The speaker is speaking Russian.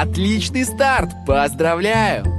Отличный старт! Поздравляю!